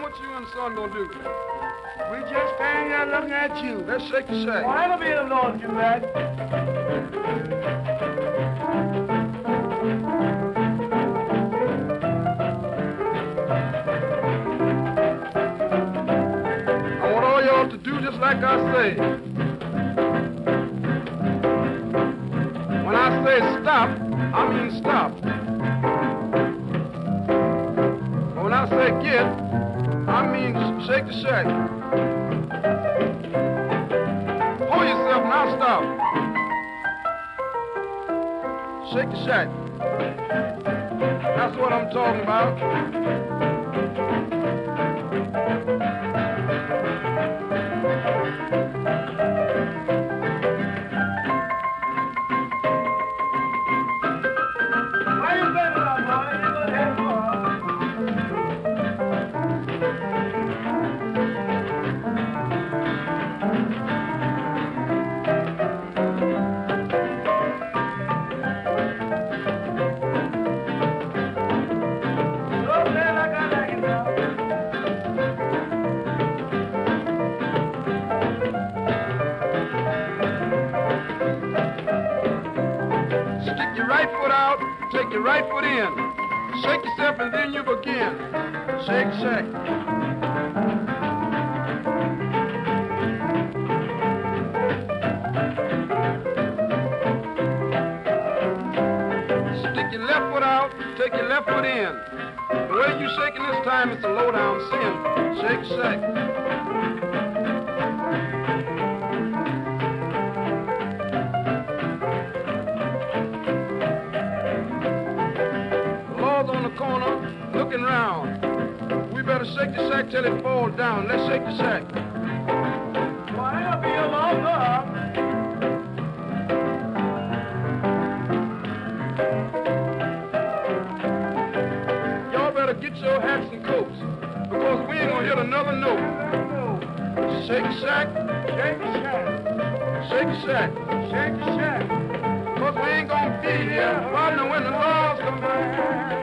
What you and son gonna do? We just standing there looking at you. Let's shake the shack. Well, that'll be the Lord, you bet. I want all y'all to do just like I say. When I say stop, I mean stop. When I say get, I mean sh- shake the shack. Hold yourself now, stop. Shake the shack. That's what I'm talking about. Right foot out, take your right foot in. Shake yourself and then you begin. Shake, shake. Stick your left foot out, take your left foot in. The way you shaking this time is a low down sin. Shake, shake. Looking round. We better shake the sack till it falls down. Let's shake the sack. Why, that'll be a long. Y'all better get your hats and coats because we ain't gonna hit another note. Shake the shack, Shake the shack. shake the shack. Shake the shack. Cause we ain't gonna be here partner when the laws come back.